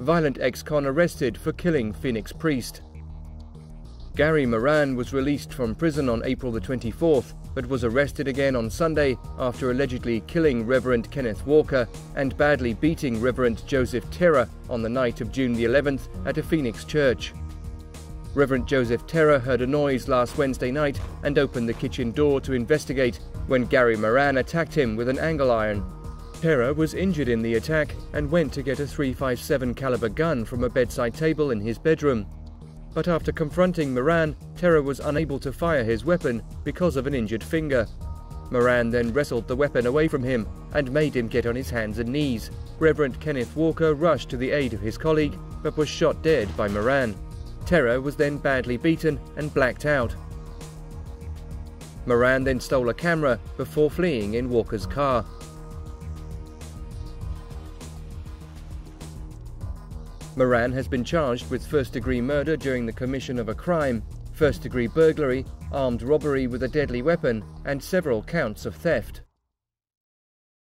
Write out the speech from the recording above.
violent ex-con arrested for killing Phoenix priest. Gary Moran was released from prison on April the 24th, but was arrested again on Sunday after allegedly killing Reverend Kenneth Walker and badly beating Reverend Joseph Terra on the night of June the 11th at a Phoenix church. Reverend Joseph Terra heard a noise last Wednesday night and opened the kitchen door to investigate when Gary Moran attacked him with an angle iron. Terra was injured in the attack and went to get a 357 caliber gun from a bedside table in his bedroom but after confronting Moran, Terra was unable to fire his weapon because of an injured finger. Moran then wrestled the weapon away from him and made him get on his hands and knees. Reverend Kenneth Walker rushed to the aid of his colleague but was shot dead by Moran. Terra was then badly beaten and blacked out. Moran then stole a camera before fleeing in Walker's car. Moran has been charged with first degree murder during the commission of a crime, first degree burglary, armed robbery with a deadly weapon, and several counts of theft.